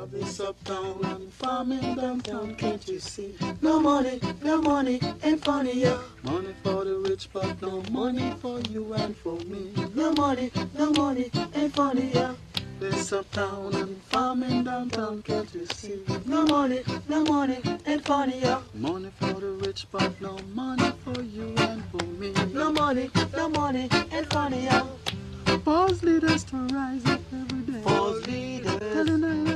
Love is uptown and famine downtown, can't you see? No money, no money, ain't funny, yeah. Money for the rich, but no money for you and for me. No money, no money, ain't funny, yeah. This uptown and famine downtown, can't you see? No money, no money, ain't funny, yeah. Money for the rich, but no money for you and for me. No money, no money, ain't funny, yeah. False leaders to rise up every day. False leaders. Telling